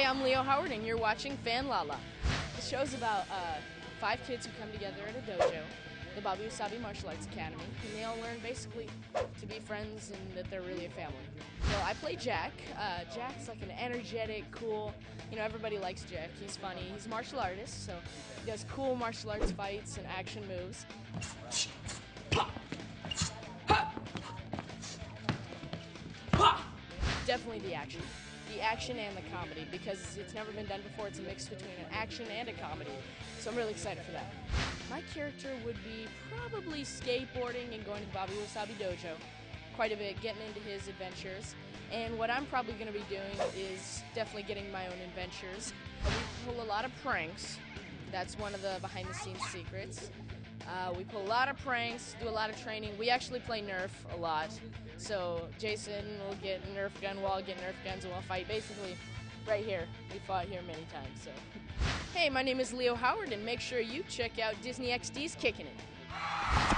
Hey, I'm Leo Howard, and you're watching FanLala. The show's about uh, five kids who come together at a dojo, the Bobby Wasabi Martial Arts Academy, and they all learn basically to be friends and that they're really a family. So I play Jack. Uh, Jack's like an energetic, cool. You know, everybody likes Jack. He's funny. He's a martial artist, so he does cool martial arts fights and action moves. Definitely the action. The action and the comedy because it's never been done before. It's a mix between an action and a comedy. So I'm really excited for that. My character would be probably skateboarding and going to the Bobby Wasabi Dojo quite a bit, getting into his adventures. And what I'm probably going to be doing is definitely getting my own adventures. We pull a lot of pranks. That's one of the behind the scenes secrets. Uh, we pull a lot of pranks, do a lot of training. We actually play Nerf a lot. So Jason will get Nerf gun, we'll get Nerf guns, and we'll fight basically right here. We fought here many times. So, hey, my name is Leo Howard, and make sure you check out Disney XD's Kickin' It.